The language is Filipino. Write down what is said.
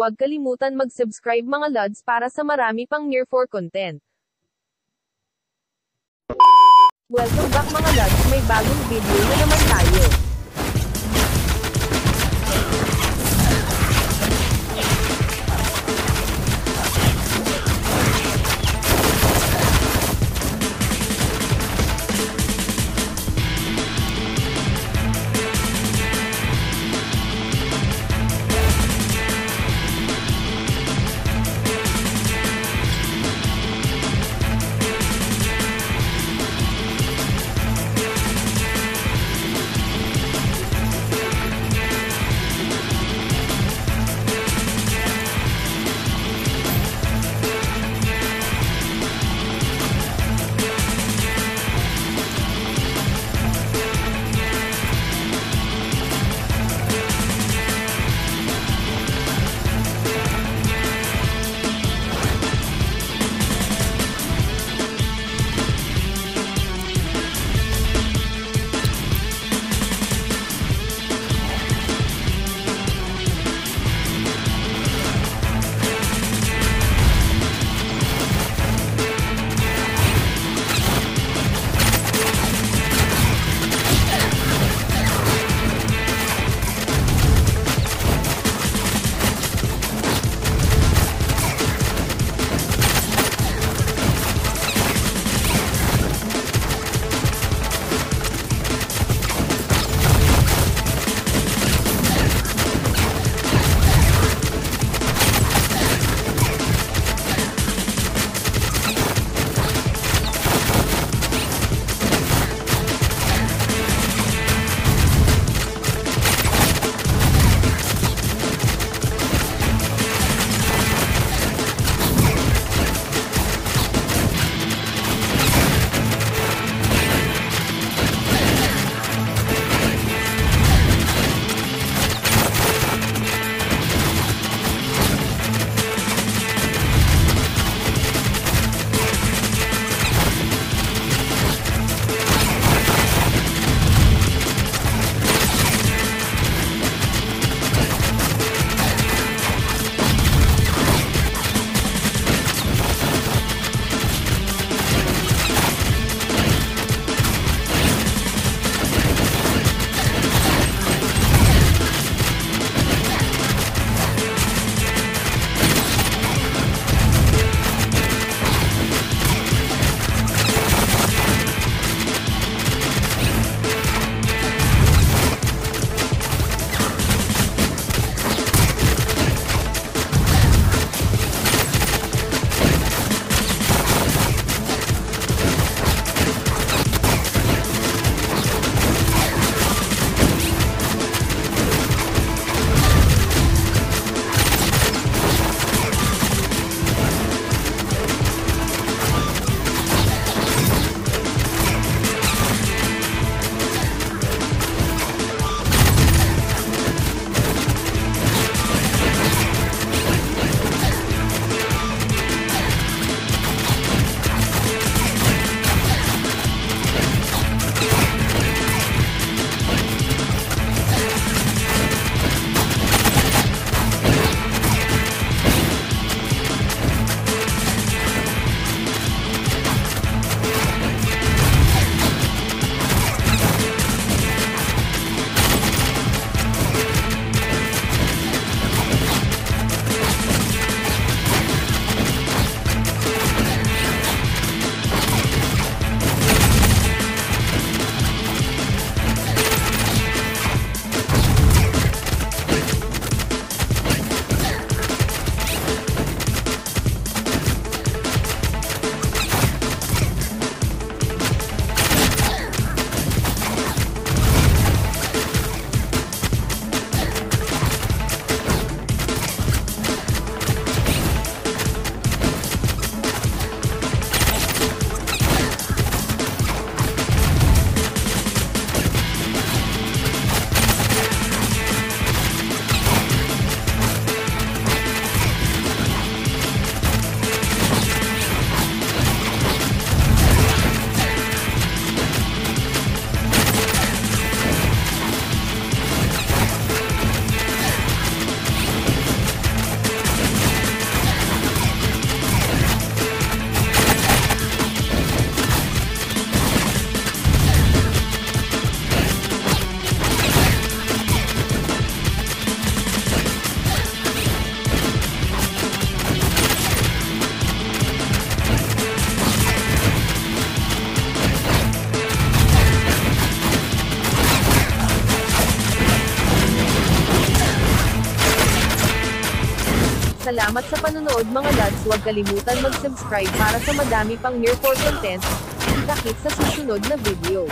Huwag kalimutan mag-subscribe mga lods para sa marami pang Near 4 content. Welcome back mga lods, may bagong video na naman tayo. Salamat sa panonood mga lods. Huwag kalimutan mag-subscribe para sa madami pang Near 4 content. Kita-kit sa susunod na video.